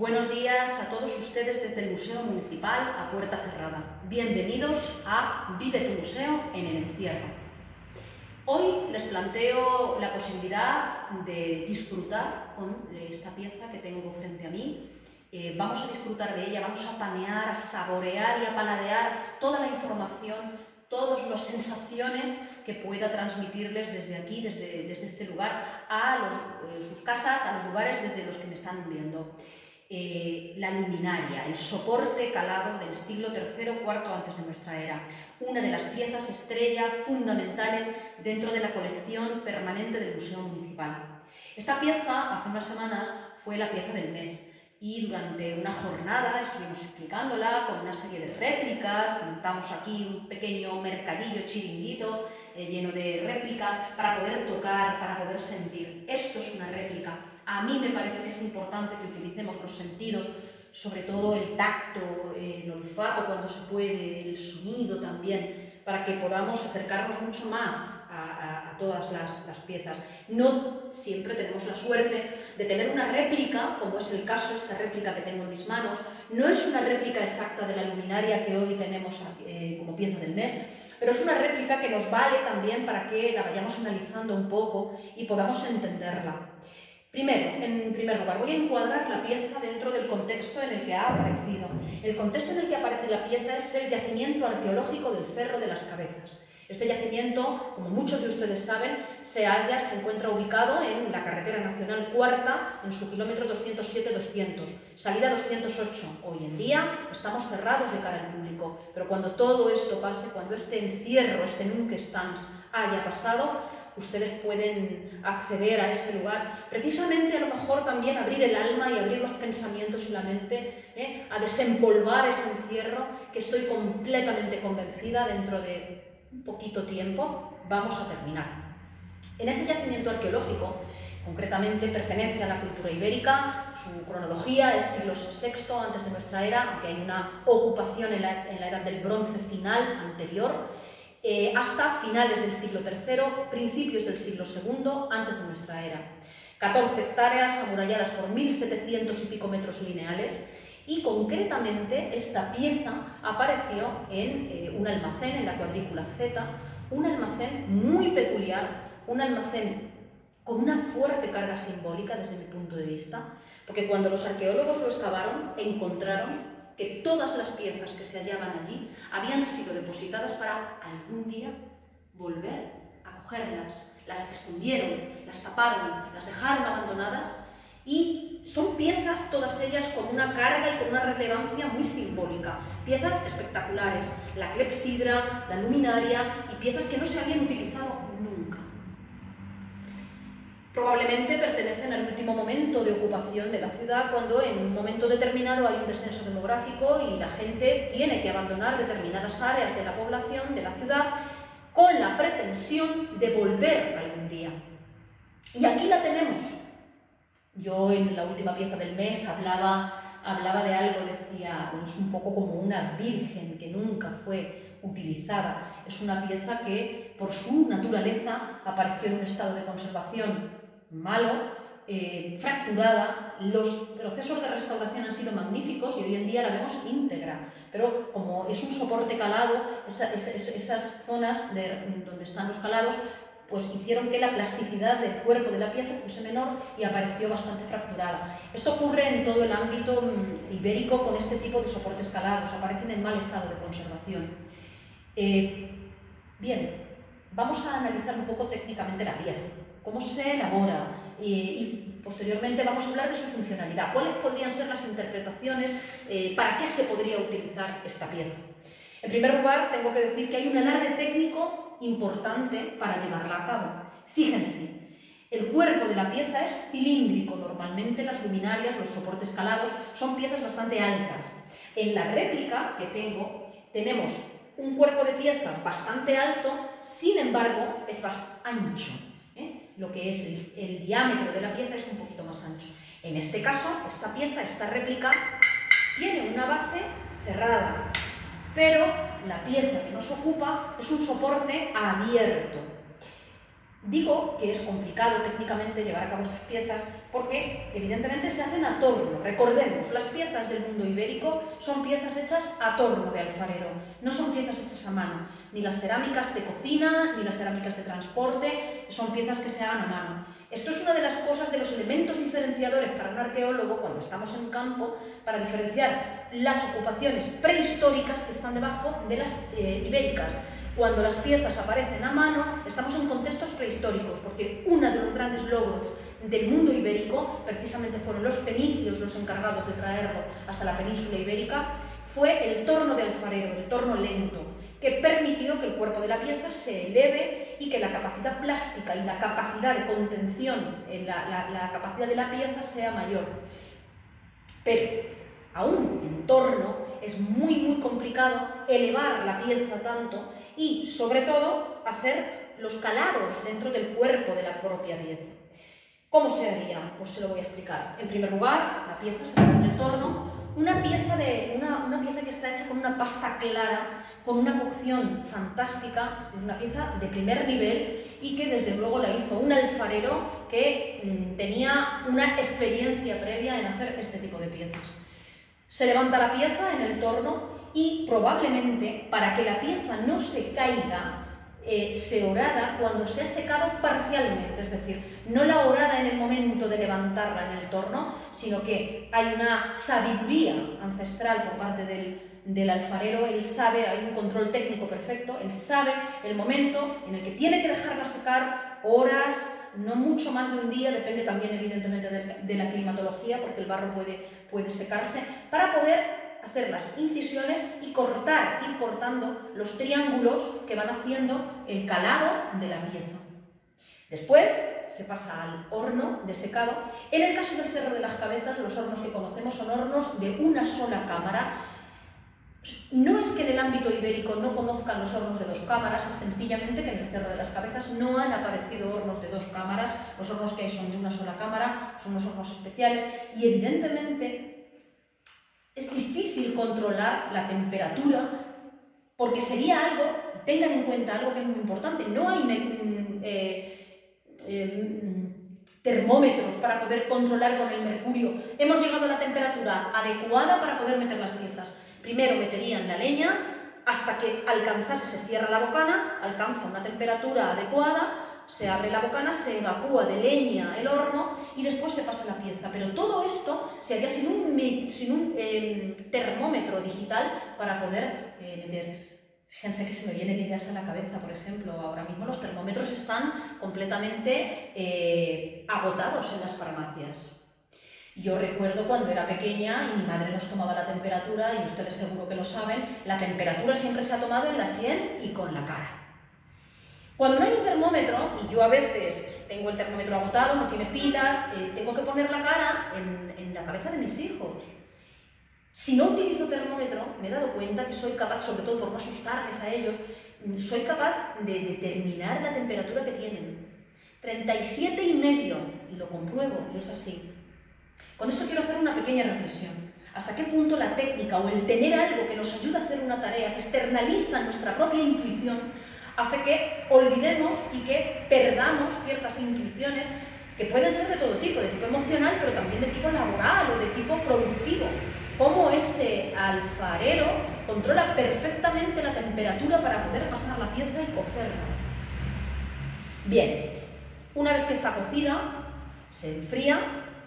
Buenos días a todos ustedes desde el Museo Municipal a Puerta Cerrada. Bienvenidos a Vive tu Museo en el Encierro. Hoy les planteo la posibilidad de disfrutar con esta pieza que tengo frente a mí. Eh, vamos a disfrutar de ella, vamos a panear, a saborear y a paladear toda la información, todas las sensaciones que pueda transmitirles desde aquí, desde, desde este lugar, a eh, sus casas, a los lugares desde los que me están viendo. Eh, la luminaria, el soporte calado del siglo III o IV antes de nuestra era, una de las piezas estrella fundamentales dentro de la colección permanente del Museo Municipal. Esta pieza, hace unas semanas, fue la pieza del mes y durante una jornada estuvimos explicándola con una serie de réplicas, montamos aquí un pequeño mercadillo chiringuito eh, lleno de réplicas para poder tocar, para poder sentir. Esto es una réplica a mí me parece que es importante que utilicemos los sentidos, sobre todo el tacto, el olfato cuando se puede, el sonido también, para que podamos acercarnos mucho más a, todas las, piezas. No siempre tenemos la suerte de tener una réplica, como es el caso, esta réplica que tengo en mis manos, no es una réplica exacta de la luminaria que hoy tenemos eh, como pieza del mes, pero es una réplica que nos vale también para que la vayamos analizando un poco y podamos entenderla. Primero, en primer lugar, voy a encuadrar la pieza dentro del contexto en el que ha aparecido. El contexto en el que aparece la pieza es el yacimiento arqueológico del Cerro de las Cabezas. Este yacimiento, como muchos de ustedes saben, se halla, se encuentra ubicado en la carretera nacional cuarta, en su kilómetro 207-200, salida 208. Hoy en día estamos cerrados de cara al público, pero cuando todo esto pase, cuando este encierro, este nunca stans haya pasado, ustedes pueden acceder a ese lugar, precisamente a lo mejor también abrir el alma y abrir los pensamientos y la mente, ¿eh? a desempolvar ese encierro que estoy completamente convencida dentro de un poquito tiempo vamos a terminar. En ese yacimiento arqueológico, concretamente pertenece a la cultura ibérica, su cronología es siglo VI antes de nuestra era, aunque hay una ocupación en la, en la edad del bronce final anterior, eh, hasta finales del siglo III, principios del siglo II, antes de nuestra era. 14 hectáreas amuralladas por 1.700 y pico metros lineales y concretamente esta pieza apareció en eh, un almacén en la cuadrícula Z, un almacén muy peculiar, un almacén con una fuerte carga simbólica desde mi punto de vista, porque cuando los arqueólogos lo excavaron encontraron que todas las piezas que se hallaban allí habían sido depositadas para algún día volver a cogerlas. Las escondieron, las taparon, las dejaron abandonadas y son piezas, todas ellas, con una carga y con una relevancia muy simbólica. Piezas espectaculares, la clepsidra, la luminaria y piezas que no se habían utilizado Probablemente pertenecen al último momento de ocupación de la ciudad cuando en un momento determinado hay un descenso demográfico y la gente tiene que abandonar determinadas áreas de la población, de la ciudad, con la pretensión de volver algún día. Y aquí la tenemos. Yo en la última pieza del mes hablaba, hablaba de algo, decía, es un poco como una virgen que nunca fue utilizada. Es una pieza que por su naturaleza apareció en un estado de conservación malo, eh, fracturada, los procesos de restauración han sido magníficos y hoy en día la vemos íntegra, pero como es un soporte calado, esas zonas donde están los calados pues hicieron que la plasticidad del cuerpo de la pieza fuese menor y apareció bastante fracturada. Esto ocurre en todo el ámbito mm, ibérico con este tipo de soportes calados, aparecen en mal estado de conservación. Eh, bien, vamos a analizar un poco técnicamente la pieza cómo se elabora y, posteriormente vamos a hablar de su funcionalidad, cuáles podrían ser las interpretaciones, eh, para qué se podría utilizar esta pieza. En primer lugar, tengo que decir que hay un alarde técnico importante para llevarla a cabo. Fíjense, el cuerpo de la pieza es cilíndrico, normalmente las luminarias, los soportes calados, son piezas bastante altas. En la réplica que tengo, tenemos un cuerpo de pieza bastante alto, sin embargo, es más ancho lo que es el, diámetro de la pieza es un poquito más ancho. En este caso, esta pieza, esta réplica, tiene una base cerrada, pero la pieza que nos ocupa es un soporte abierto. Digo que es complicado técnicamente llevar a cabo estas piezas porque evidentemente se hacen a torno. Recordemos, las piezas del mundo ibérico son piezas hechas a torno de alfarero, no son piezas hechas a mano. Ni las cerámicas de cocina, ni las cerámicas de transporte, son piezas que se hagan a mano. Esto es una de las cosas, de los elementos diferenciadores para un arqueólogo cuando estamos en campo, para diferenciar las ocupaciones prehistóricas que están debajo de las eh, ibéricas. Cuando las piezas aparecen a mano, estamos en contextos prehistóricos, porque uno de los grandes logros del mundo ibérico, precisamente fueron los fenicios los encargados de traerlo hasta la península ibérica, fue el torno de alfarero, el torno lento, que permitió que el cuerpo de la pieza se eleve y que la capacidad plástica y la capacidad de contención, en la, la capacidad de la pieza sea mayor. Pero aún en torno es muy muy complicado elevar la pieza tanto y, sobre todo, hacer los calados dentro del cuerpo de la propia pieza. ¿Cómo se haría? Pues se lo voy a explicar. En primer lugar, la pieza se pone en el torno, una pieza, de, una, una pieza que está hecha con una pasta clara, con una cocción fantástica, es decir, una pieza de primer nivel y que desde luego la hizo un alfarero que mm, tenía una experiencia previa en hacer este tipo de piezas. Se levanta la pieza en el torno y probablemente para que la pieza no se caiga, eh, se orada cuando se ha secado parcialmente, es decir, no la orada en el momento de levantarla en el torno, sino que hay una sabiduría ancestral por parte del, alfarero, él sabe, hay un control técnico perfecto, él sabe el momento en el que tiene que dejarla secar horas, no mucho más de un día, depende también evidentemente de, la climatología, porque el barro puede, puede secarse, para poder hacer las incisiones y cortar, ir cortando los triángulos que van haciendo el calado de la pieza. Después se pasa al horno de secado. En el caso del Cerro de las Cabezas, los hornos que conocemos son hornos de una sola cámara. No es que en el ámbito ibérico no conozcan los hornos de dos cámaras, es sencillamente que en el Cerro de las Cabezas no han aparecido hornos de dos cámaras, los hornos que hay son de una sola cámara, son los hornos especiales y evidentemente es difícil controlar la temperatura porque sería algo, tengan en cuenta algo que es muy importante, no hay mm, eh, eh, mm, termómetros para poder controlar con el mercurio. Hemos llegado a la temperatura adecuada para poder meter las piezas. Primero meterían la leña hasta que alcanzase, se cierra la bocana, alcanza una temperatura adecuada, se abre la bocana, se evacúa de leña el horno y después se pasa la pieza. Pero todo esto se haría sin un, em, termómetro digital para poder eh, meter. Fíjense que se me vienen ideas a la cabeza, por ejemplo, ahora mismo los termómetros están completamente eh, agotados en las farmacias. Yo recuerdo cuando era pequeña y mi madre nos tomaba la temperatura, y ustedes seguro que lo saben, la temperatura siempre se ha tomado en la sien y con la cara. Cuando no hay un termómetro, y yo a veces tengo el termómetro agotado, no tiene pilas, eh, tengo que poner la cara en, la cabeza de mis hijos. Si no utilizo termómetro, me he dado cuenta que soy capaz, sobre todo por no asustarles a ellos, soy capaz de determinar la temperatura que tienen. 37 y medio, y lo compruebo, y es así. Con esto quiero hacer una pequeña reflexión. ¿Hasta qué punto la técnica o el tener algo que nos ayuda a hacer una tarea, que externaliza nuestra propia intuición, hace que olvidemos y que perdamos ciertas intuiciones que pueden ser de todo tipo, de tipo emocional, pero también de tipo laboral o de tipo productivo. Cómo ese alfarero controla perfectamente la temperatura para poder pasar la pieza y cocerla. Bien, una vez que está cocida, se enfría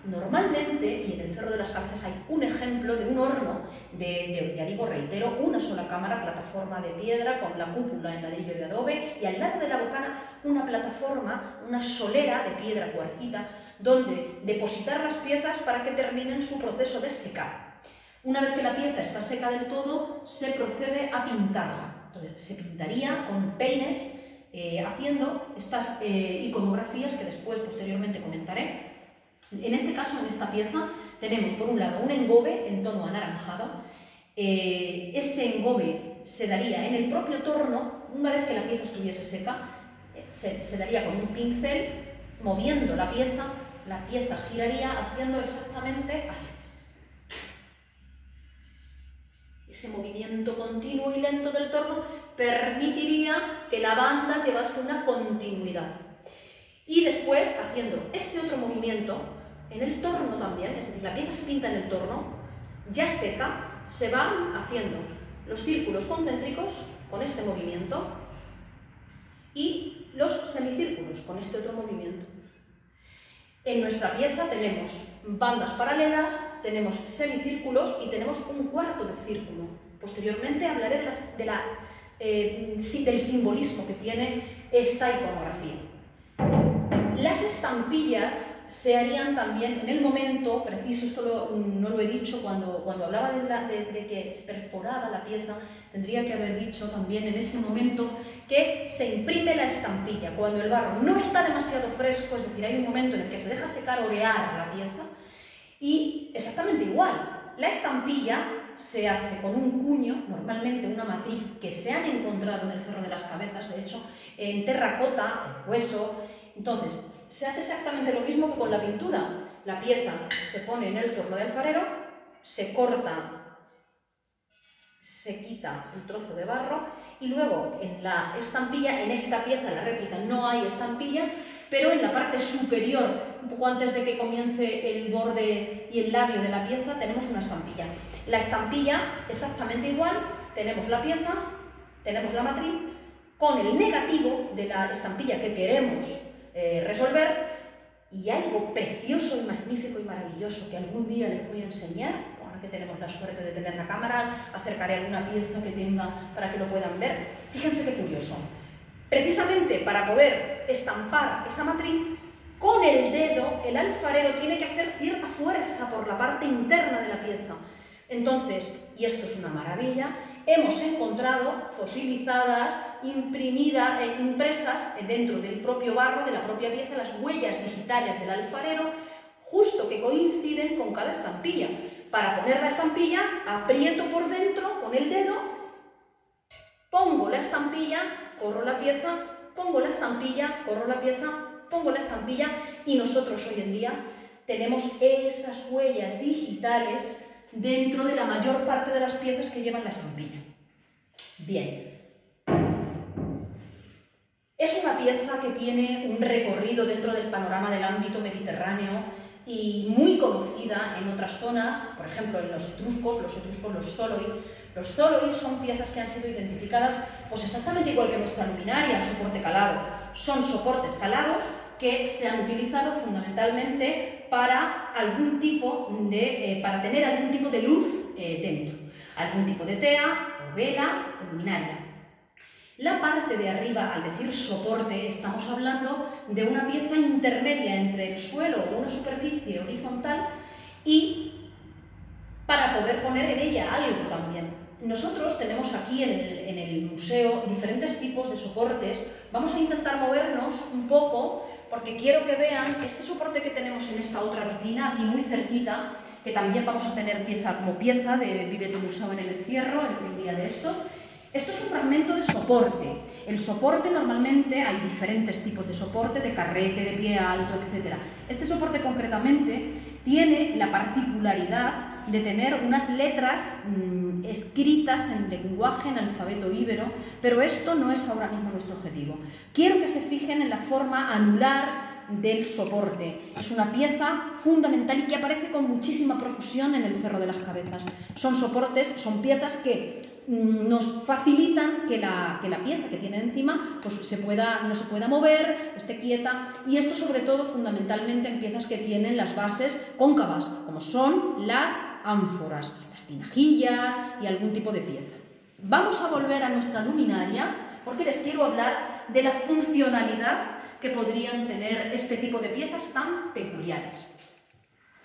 Normalmente, y en el Cerro de las Cabezas hay un ejemplo de un horno de, ya digo, reitero, una sola cámara, plataforma de piedra con la cúpula en ladrillo de adobe y al lado de la bocana una plataforma, una solera de piedra cuarcita donde depositar las piezas para que terminen su proceso de secar. Una vez que la pieza está seca del todo, se procede a pintarla. Se pintaría con peines eh, haciendo estas eh, iconografías que después, posteriormente, comentaré. En este caso, en esta pieza, tenemos por un lado un engobe en tono anaranjado. Eh, ese engobe se daría en el propio torno, una vez que la pieza estuviese seca, eh, se, daría con un pincel, moviendo la pieza, la pieza giraría haciendo exactamente así. Ese movimiento continuo y lento del torno permitiría que la banda llevase una continuidad. Y después, haciendo este otro movimiento, en el torno también, es decir, la pieza se pinta en el torno, ya seca, se van haciendo los círculos concéntricos con este movimiento y los semicírculos con este otro movimiento. En nuestra pieza tenemos bandas paralelas, tenemos semicírculos y tenemos un cuarto de círculo. Posteriormente hablaré eh, del simbolismo que tiene esta iconografía. Las estampillas se harían también en el momento preciso, esto no lo he dicho, cuando, cuando hablaba de, que se perforaba la pieza, tendría que haber dicho también en ese momento que se imprime la estampilla. Cuando el barro no está demasiado fresco, es decir, hay un momento en el que se deja secar, orear la pieza, y exactamente igual, la estampilla se hace con un cuño, normalmente una matriz que se han encontrado en el Cerro de las Cabezas, de hecho, en terracota, hueso. Entonces, se hace exactamente lo mismo que con la pintura. La pieza se pone en el torno de alfarero, se corta, se quita el trozo de barro y luego en la estampilla, en esta pieza, la réplica, no hay estampilla, pero en la parte superior, un poco antes de que comience el borde y el labio de la pieza, tenemos una estampilla. La estampilla, exactamente igual, tenemos la pieza, tenemos la matriz, con el negativo de la estampilla que queremos eh, resolver y algo precioso y magnífico y maravilloso que algún día les voy a enseñar, ahora que tenemos la suerte de tener la cámara, acercaré alguna pieza que tenga para que lo puedan ver. Fíjense qué curioso. Precisamente para poder estampar esa matriz, con el dedo el alfarero tiene que hacer cierta fuerza por la parte interna de la pieza. Entonces, y esto es una maravilla, hemos encontrado fosilizadas, imprimidas, e impresas dentro del propio barro, de la propia pieza, las huellas digitales del alfarero, justo que coinciden con cada estampilla. Para poner la estampilla, aprieto por dentro con el dedo, pongo la estampilla, corro la pieza, pongo la estampilla, corro la pieza, pongo la estampilla y nosotros hoy en día tenemos esas huellas digitales dentro de la mayor parte de las piezas que llevan la estampilla. Bien. Es una pieza que tiene un recorrido dentro del panorama del ámbito mediterráneo y muy conocida en otras zonas, por ejemplo en los etruscos, los etruscos, los zoloi. Los zoloi son piezas que han sido identificadas pues exactamente igual que nuestra luminaria, soporte calado. Son soportes calados que se han utilizado fundamentalmente para algún tipo de, eh, para tener algún tipo de luz eh, dentro, algún tipo de tea, o vela, luminaria. La parte de arriba, al decir soporte, estamos hablando de una pieza intermedia entre el suelo o una superficie horizontal y para poder poner en ella algo también. Nosotros tenemos aquí en el museo diferentes tipos de soportes. Vamos a intentar movernos un poco porque quiero que vean este soporte que tenemos en esta otra vitrina, aquí muy cerquita, que también vamos a tener pieza como pieza de Vive tu Museo en el encierro, en un día de estos, esto es un fragmento de soporte. El soporte normalmente hay diferentes tipos de soporte, de carrete, de pie alto, etc. Este soporte concretamente tiene la particularidad de tener unas letras mm, escritas en lenguaje, en alfabeto íbero, pero esto no es ahora mismo nuestro objetivo. Quiero que se fijen en la forma anular del soporte. Es una pieza fundamental y que aparece con muchísima profusión en el Cerro de las Cabezas. Son soportes, son piezas que nos facilitan que la, que la pieza que tiene encima pues, se pueda, no se pueda mover, esté quieta y esto sobre todo fundamentalmente en piezas que tienen las bases cóncavas, como son las ánforas, las tinajillas y algún tipo de pieza. Vamos a volver a nuestra luminaria porque les quiero hablar de la funcionalidad que podrían tener este tipo de piezas tan peculiares.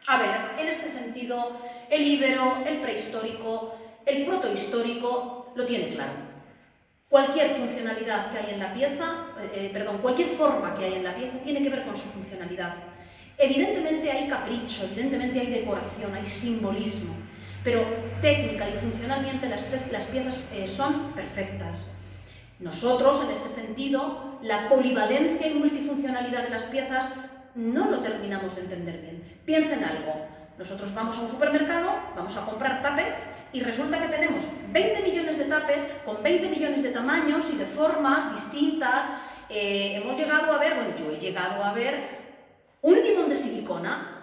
A ver, en este sentido, el íbero, el prehistórico, el protohistórico lo tiene claro. Cualquier funcionalidad que hay en la pieza, eh, perdón, cualquier forma que hay en la pieza tiene que ver con su funcionalidad. Evidentemente hay capricho, evidentemente hay decoración, hay simbolismo, pero técnica y funcionalmente las, piezas eh, son perfectas. Nosotros, en este sentido, la polivalencia y multifuncionalidad de las piezas no lo terminamos de entender bien. Piensen algo, nosotros vamos a un supermercado, vamos a comprar tapes y resulta que tenemos 20 millones de tapes con 20 millones de tamaños y de formas distintas. Eh, hemos llegado a ver, bueno, yo he llegado a ver un limón de silicona,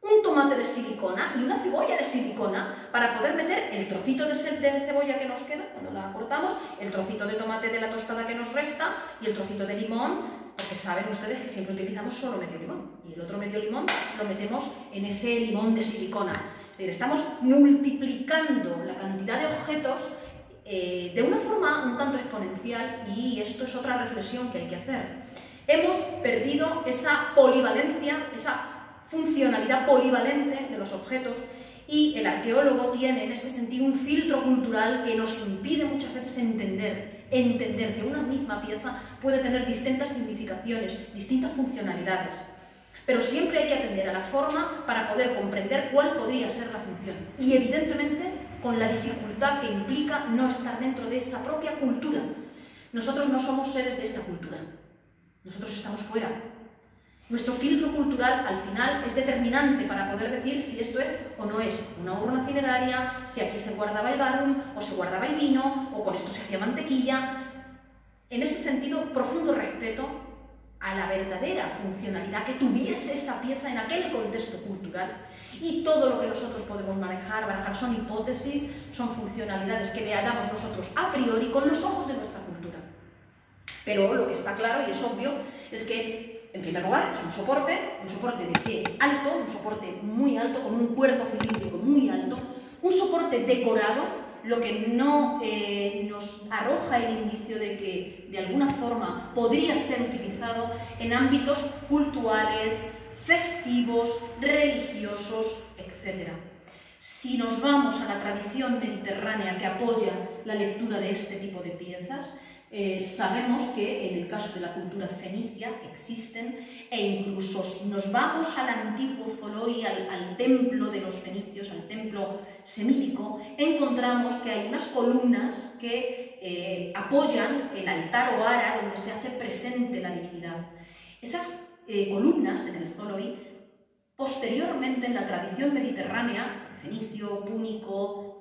un tomate de silicona y una cebolla de silicona para poder meter el trocito de, cebolla que nos queda cuando la cortamos, el trocito de tomate de la tostada que nos resta y el trocito de limón, porque saben ustedes que siempre utilizamos solo medio limón y el otro medio limón lo metemos en ese limón de silicona. Es decir, estamos multiplicando la cantidad de objetos eh, de una forma un tanto exponencial y esto es otra reflexión que hay que hacer. Hemos perdido esa polivalencia, esa funcionalidad polivalente de los objetos y el arqueólogo tiene en este sentido un filtro cultural que nos impide muchas veces entender, entender que una misma pieza puede tener distintas significaciones, distintas funcionalidades. Pero siempre hay que atender a la forma para poder comprender cuál podría ser la función. Y evidentemente con la dificultad que implica no estar dentro de esa propia cultura. Nosotros no somos seres de esta cultura. Nosotros estamos fuera. Nuestro filtro cultural al final es determinante para poder decir si esto es o no es una urna cineraria, si aquí se guardaba el garum o se guardaba el vino o con esto se hacía mantequilla. En ese sentido, profundo respeto a la verdadera funcionalidad que tuviese esa pieza en aquel contexto cultural. Y todo lo que nosotros podemos manejar, barajar, son hipótesis, son funcionalidades que le damos nosotros a priori con los ojos de nuestra cultura. Pero lo que está claro y es obvio es que en primer lugar, es un soporte, un soporte de pie alto, un soporte muy alto, con un cuerpo cilíndrico muy alto, un soporte decorado, lo que no eh, nos arroja el indicio de que de alguna forma podría ser utilizado en ámbitos culturales, festivos, religiosos, etc. Si nos vamos a la tradición mediterránea que apoya la lectura de este tipo de piezas, eh, sabemos que en el caso de la cultura fenicia existen e incluso si nos vamos al antiguo Zoloi, al, templo de los fenicios, al templo semítico, encontramos que hay unas columnas que eh, apoyan el altar o ara donde se hace presente la divinidad. Esas eh, columnas en el Zoloi, posteriormente en la tradición mediterránea, fenicio, púnico,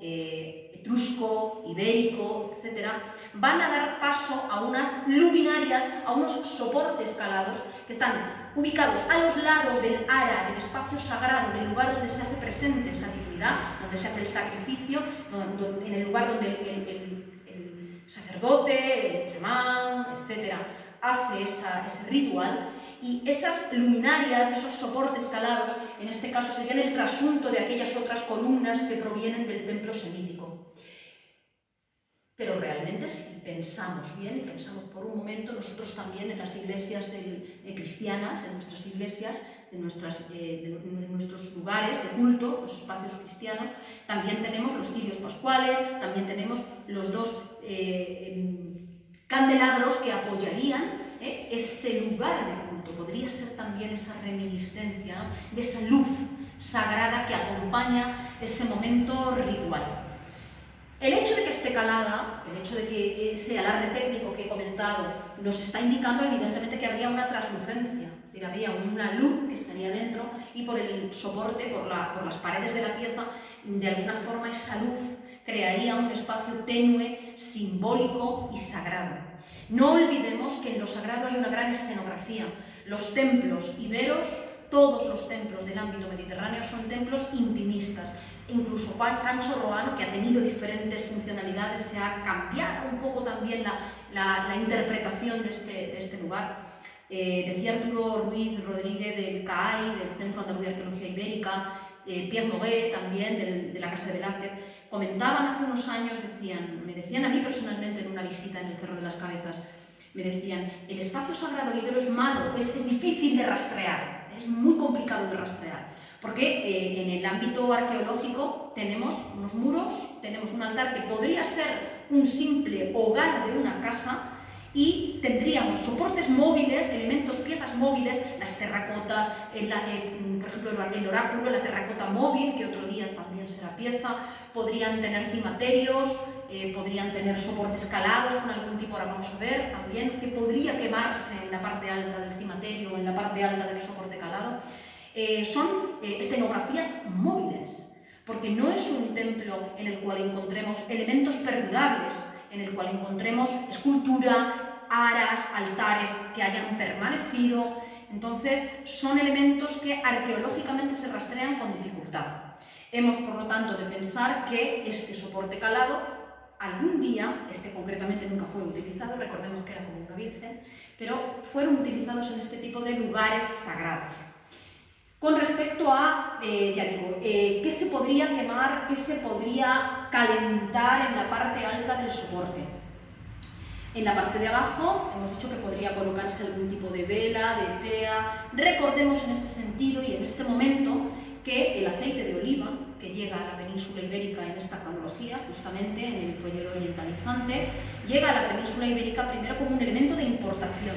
etrusco, ibérico, etc., van a dar paso a unas luminarias, a unos soportes calados que están ubicados a los lados del ara, del espacio sagrado, del lugar donde se hace presente esa divinidad, donde se hace el sacrificio, en el lugar donde el, sacerdote, el chamán, etc., hace ese ritual, y esas luminarias, esos soportes calados, en este caso serían el trasunto de aquellas otras columnas que provienen del templo semítico. Pero realmente si pensamos bien y pensamos por un momento, nosotros también en las iglesias eh, cristianas, en nuestras iglesias, en, eh, nuestros lugares de culto, los espacios cristianos, también tenemos los cirios pascuales, también tenemos los dos eh, em, candelabros que apoyarían ese lugar de culto. Podría ser también esa reminiscencia de esa luz sagrada que acompaña ese momento ritual. El hecho de que esté calada, el hecho de que ese alarde técnico que he comentado, nos está indicando evidentemente que habría una translucencia, es decir, habría una luz que estaría dentro y por el soporte, por, por las paredes de la pieza, de alguna forma esa luz crearía un espacio tenue, simbólico y sagrado. No olvidemos que en lo sagrado hay una gran escenografía. Los templos iberos, todos los templos del ámbito mediterráneo son templos intimistas, incluso Cancho Roano, que ha tenido diferentes funcionalidades, se ha cambiado un poco también la, interpretación de este, de este lugar. Eh, decía Arturo Ruiz Rodríguez del CAI, del Centro Andaluz de Arqueología Ibérica, eh, Pierre Noguet también, de la Casa de Velázquez, comentaban hace unos años, decían, me decían a mí personalmente en una visita en el Cerro de las Cabezas, me decían, el espacio sagrado ibero es malo, es difícil de rastrear, es muy complicado de rastrear. Porque eh, en el ámbito arqueológico tenemos unos muros, tenemos un altar que podría ser un simple hogar de una casa y tendríamos soportes móviles, elementos, piezas móviles, las terracotas, eh, por ejemplo el oráculo, la terracota móvil, que otro día también será pieza, podrían tener cimaterios, eh, podrían tener soportes calados con algún tipo, ahora vamos a ver también, que podría quemarse en la parte alta del cimaterio o en la parte alta del soporte calado. Eh, son eh, escenografías móviles, porque no es un templo en el cual encontremos elementos perdurables, en el cual encontremos escultura, aras, altares que hayan permanecido. Entonces, son elementos que arqueológicamente se rastrean con dificultad. Hemos, por lo tanto, de pensar que este soporte calado, algún día, este concretamente nunca fue utilizado, recordemos que era como una virgen, pero fueron utilizados en este tipo de lugares sagrados. Con respecto a, eh, ya digo, eh, qué se podría quemar, qué se podría calentar en la parte alta del soporte. En la parte de abajo hemos dicho que podría colocarse algún tipo de vela, de tea. Recordemos en este sentido y en este momento que el aceite de oliva, que llega a la península ibérica en esta cronología, justamente en el periodo orientalizante, llega a la península ibérica primero como un elemento de importación.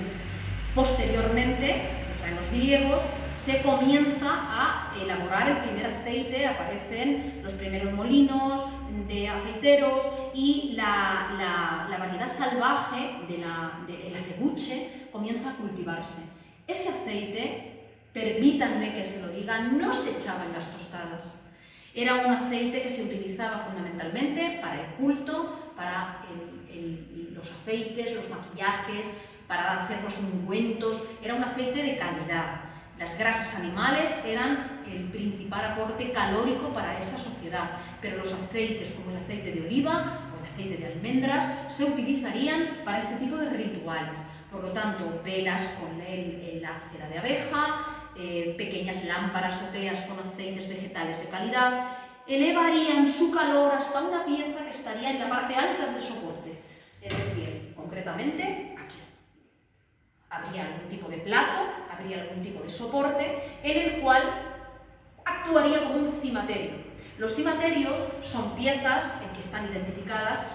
Posteriormente, en los griegos, se comienza a elaborar el primer aceite, aparecen los primeros molinos de aceiteros y la, variedad salvaje del de acebuche comienza a cultivarse. Ese aceite, permítanme que se lo diga, no se echaba en las tostadas. Era un aceite que se utilizaba fundamentalmente para el culto, para los aceites, los maquillajes, para hacer los ungüentos, era un aceite de calidad. Las grasas animales eran el principal aporte calórico para esa sociedad, pero los aceites como el aceite de oliva o el aceite de almendras se utilizarían para este tipo de rituales. Por lo tanto, velas con la cera de abeja, eh, pequeñas lámparas o con aceites vegetales de calidad, elevarían su calor hasta una pieza que estaría en la parte alta del soporte, es decir, concretamente aquí. Habría algún tipo de plato, habría algún tipo de soporte en el cual actuaría como un cimaterio. Los cimaterios son piezas en que están identificadas,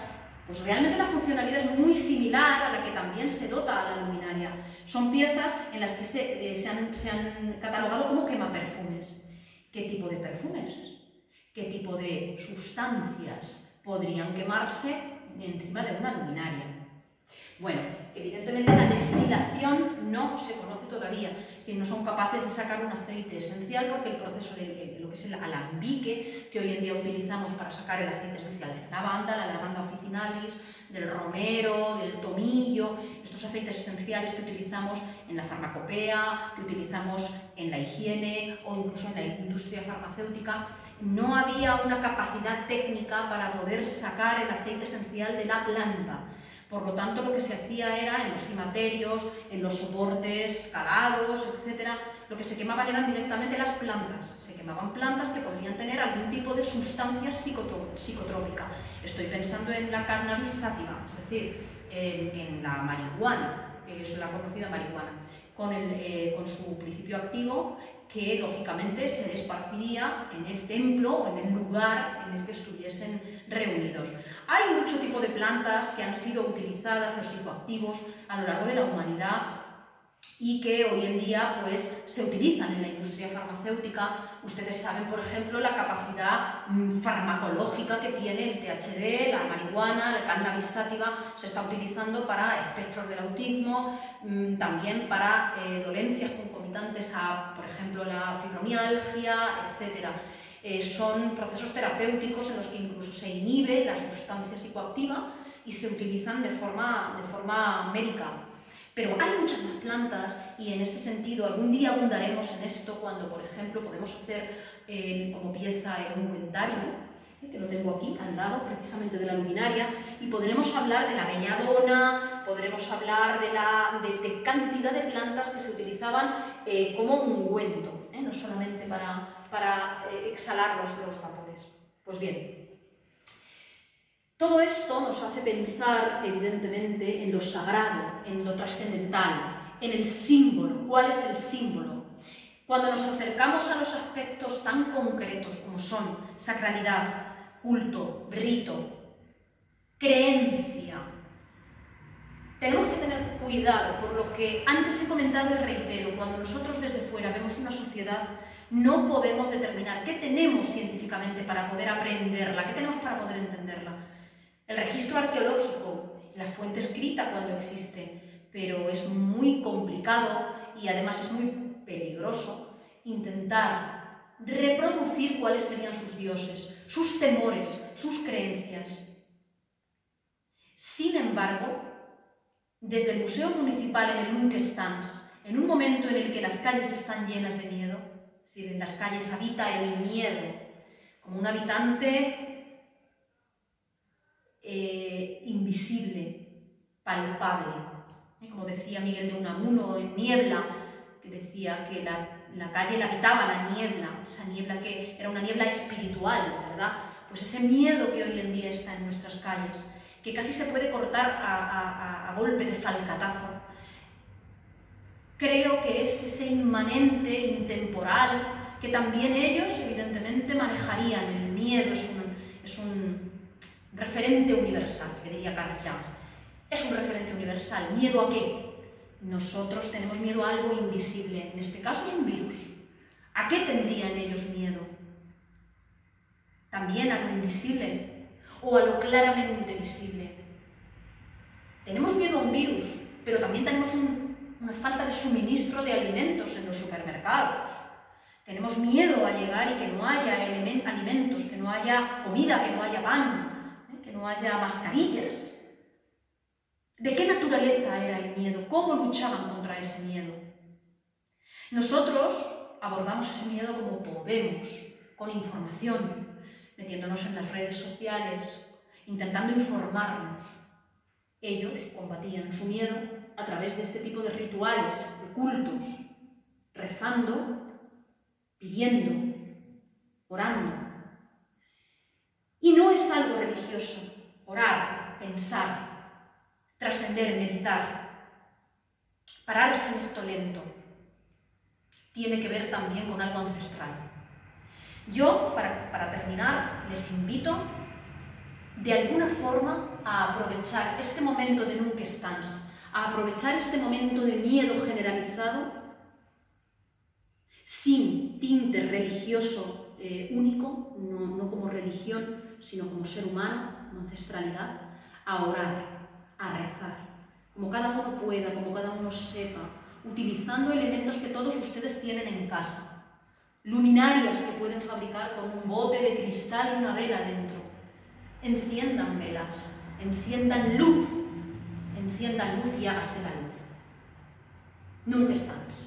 pues realmente la funcionalidad es muy similar a la que también se dota a la luminaria. Son piezas en las que se, eh, han, se han catalogado como quemaperfumes. ¿Qué tipo de perfumes? ¿Qué tipo de sustancias podrían quemarse encima de una luminaria? Bueno, evidentemente la destilación no se conoce todavía, es decir, no son capaces de sacar un aceite esencial porque el proceso de es el alambique que hoy en día utilizamos para sacar el aceite esencial de la lavanda, la lavanda officinalis, del romero, del tomillo, estos aceites esenciales que utilizamos en la farmacopea, que utilizamos en la higiene o incluso en la industria farmacéutica, no había una capacidad técnica para poder sacar el aceite esencial de la planta. Por lo tanto, lo que se hacía era en los cimaterios, en los soportes calados, etc., lo que se quemaban eran directamente las plantas. Se quemaban plantas que podrían tener algún tipo de sustancia psicotrópica. Estoy pensando en la cannabis sativa, es decir, en, la marihuana, que es la conocida marihuana, con, eh, con su principio activo que lógicamente se esparciría en el templo o en el lugar en el que estuviesen reunidos. Hay mucho tipo de plantas que han sido utilizadas, los psicoactivos, a lo largo de la humanidad y que hoy en día pues, se utilizan en la industria farmacéutica. Ustedes saben, por ejemplo, la capacidad mm, farmacológica que tiene el THD, la marihuana, la cannabis sativa, se está utilizando para espectros del autismo, mm, también para eh, dolencias concomitantes a, por ejemplo, la fibromialgia, etc. Eh, son procesos terapéuticos en los que incluso se inhibe la sustancia psicoactiva y se utilizan de forma, de forma médica. Pero hay muchas más plantas y en este sentido algún día abundaremos en esto cuando, por ejemplo, podemos hacer eh, como pieza el ungüentario, eh, que lo tengo aquí al lado precisamente de la luminaria, y podremos hablar de la belladona, podremos hablar de la cantidad de plantas que se utilizaban eh, como ungüento, no solamente para, para exhalar los vapores. Pues bien, todo esto nos hace pensar, evidentemente, en lo sagrado, en lo trascendental, en el símbolo. ¿Cuál es el símbolo? Cuando nos acercamos a los aspectos tan concretos como son sacralidad, culto, rito, creencia, tenemos que tener cuidado por lo que antes he comentado y reitero, cuando nosotros desde fuera vemos una sociedad, no podemos determinar qué tenemos científicamente para poder aprenderla, qué tenemos para poder entenderla. El registro arqueológico, la fuente escrita cuando existe, pero es muy complicado y además es muy peligroso intentar reproducir cuáles serían sus dioses, sus temores, sus creencias. Sin embargo, desde el Museo Municipal en el Nunca en un momento en el que las calles están llenas de miedo, es decir, en las calles habita el miedo, como un habitante eh, invisible, palpable, ¿eh? como decía Miguel de Unamuno en Niebla, que decía que la, la calle la habitaba la niebla, esa niebla que era una niebla espiritual, ¿verdad? Pues ese miedo que hoy en día está en nuestras calles, que casi se puede cortar a, golpe de falcatazo. Creo que es ese inmanente, intemporal, que también ellos, evidentemente, manejarían. El miedo es un, es un referente universal, que diría Carl Jung. Es un referente universal. ¿Miedo a qué? Nosotros tenemos miedo a algo invisible. En este caso es un virus. ¿A qué tendrían ellos miedo? También a lo invisible, o a lo claramente visible. Tenemos miedo a un virus, pero también tenemos una falta de suministro de alimentos en los supermercados. Tenemos miedo a llegar y que no haya alimentos, que no haya comida, que no haya pan, ¿eh? que no haya mascarillas. ¿De qué naturaleza era el miedo? ¿Cómo luchaban contra ese miedo? Nosotros abordamos ese miedo como podemos, con información, metiéndonos en las redes sociales, intentando informarnos. Ellos combatían su miedo a través de este tipo de rituales, de cultos, rezando, pidiendo, orando. Y no es algo religioso, orar, pensar, trascender, meditar, pararse en esto lento. Tiene que ver también con algo ancestral. Yo, para, terminar, les invito de alguna forma a aprovechar este momento de nunca estás, a aprovechar este momento de miedo generalizado sin tinte religioso eh, único, no, no, como religión, sino como ser humano, como ancestralidad, a orar, a rezar, como cada uno pueda, como cada uno sepa, utilizando elementos que todos ustedes tienen en casa, luminarias que pueden fabricar con un bote de cristal y una vela dentro. Enciendan velas, enciendan luz, enciendan luz y hágase la luz. Nunca estás.